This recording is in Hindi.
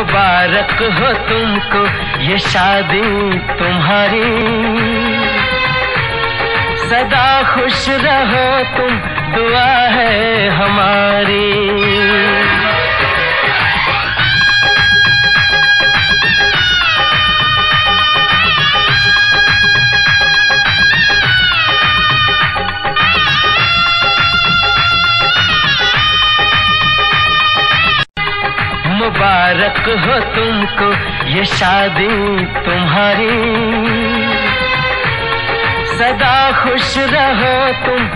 मुबारक हो तुमको ये शादी तुम्हारी। सदा खुश रहो तुम दुआ मुबारक हो तुमको ये शादी तुम्हारी। सदा खुश रहो तुम